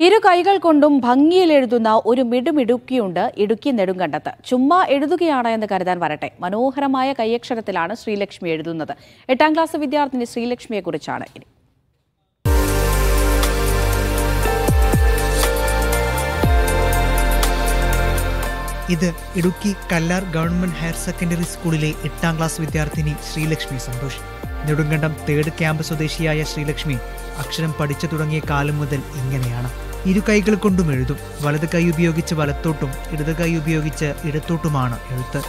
ഇരു കൈകൾ കൊണ്ടും ഭംഗിയിൽ എഴുതുന്ന ഒരു മിടുമിടുക്കിയുണ്ട് ഇടുക്കി നെടുങ്കണ്ടത്ത്. ചുമ്മാ എഴുതുകയാണ് എന്ന് കരുതാൻ വരട്ടെ. മനോഹരമായ കൈയക്ഷരത്തിലാണ് ശ്രീലക്ഷ്മി എഴുതുന്നത്. എട്ടാം ക്ലാസ് വിദ്യാർത്ഥിനി ശ്രീലക്ഷ്മിയെക്കുറിച്ചാണ് ഇനി. ഇത് Idukki Kallar government higher secondary സ്കൂളിലെ എട്ടാം ക്ലാസ് വിദ്യാർത്ഥിനി ശ്രീലക്ഷ്മി സന്തോഷ്. നെടുങ്കണ്ടം തേർഡ് ക്യാമ്പ് സ്വദേശിയായ ശ്രീലക്ഷ്മി അക്ഷരം പഠിച്ചു തുടങ്ങിയ കാലം മുതൽ ഇങ്ങനെയാണ്. ഇരു കൈകൾ കൊണ്ടും എഴുതും. വലത് കൈ ഉപയോഗിച്ച് വലത്തോട്ടും ഇടത് കൈ ഉപയോഗിച്ച് ഇടത്തോട്ടുമാണ് എഴുത്ത്.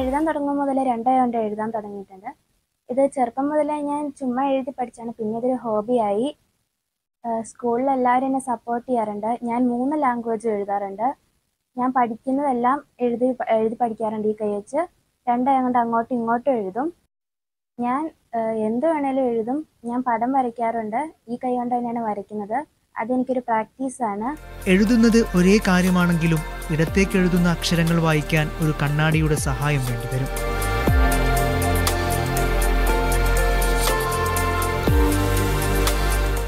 എഴുതാൻ തുടങ്ങും മുതൽ രണ്ടേ കൊണ്ട് എഴുതാൻ തുടങ്ങിയിട്ടുണ്ട്. ഇത് ചെറുപ്പം മുതലേ ഞാൻ ചുമ്മാ എഴുതി പഠിച്ചാണ്. പിന്നെ ഇതൊരു ഹോബിയായി. സ്കൂളിൽ എല്ലാവരും എന്നെ സപ്പോർട്ട് ചെയ്യാറുണ്ട്. ഞാൻ മൂന്ന് ലാംഗ്വേജ് എഴുതാറുണ്ട്. ഞാൻ പഠിക്കുന്നതെല്ലാം എഴുതി എഴുതി പഠിക്കാറുണ്ട് ഈ കൈ വെച്ച് രണ്ടേ കൊണ്ട് അങ്ങോട്ടും ഇങ്ങോട്ടും എഴുതും. ഞാൻ എന്ത് വേണേലും എഴുതും. ഞാൻ പടം വരയ്ക്കാറുണ്ട്. ഈ കൈ കൊണ്ട് തന്നെയാണ് വരയ്ക്കുന്നത്. അതെനിക്കൊരു പ്രാക്ടീസാണ് എഴുതുന്നത് ഒരേ കാര്യമാണെങ്കിലും ഇടത്തേക്ക് എഴുതുന്ന അക്ഷരങ്ങൾ വായിക്കാൻ ഒരു കണ്ണാടിയുടെ സഹായം വേണ്ടിവരും.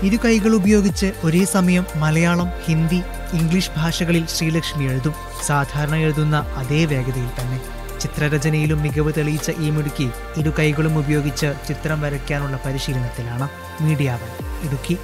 ഇരു കൈകൾ ഉപയോഗിച്ച് ഒരേ സമയം മലയാളം ഹിന്ദി ഇംഗ്ലീഷ് ഭാഷകളിൽ ശ്രീലക്ഷ്മി എഴുതും. സാധാരണ എഴുതുന്ന അതേ വേഗതയിൽ തന്നെ. ചിത്രരചനയിലും മികവ് തെളിയിച്ച ഈ മിടുക്കി ഇരു കൈകളും ഉപയോഗിച്ച് ചിത്രം വരയ്ക്കാനുള്ള പരിശീലനത്തിലാണ് മീഡിയ വൺ. ഇടുക്കി.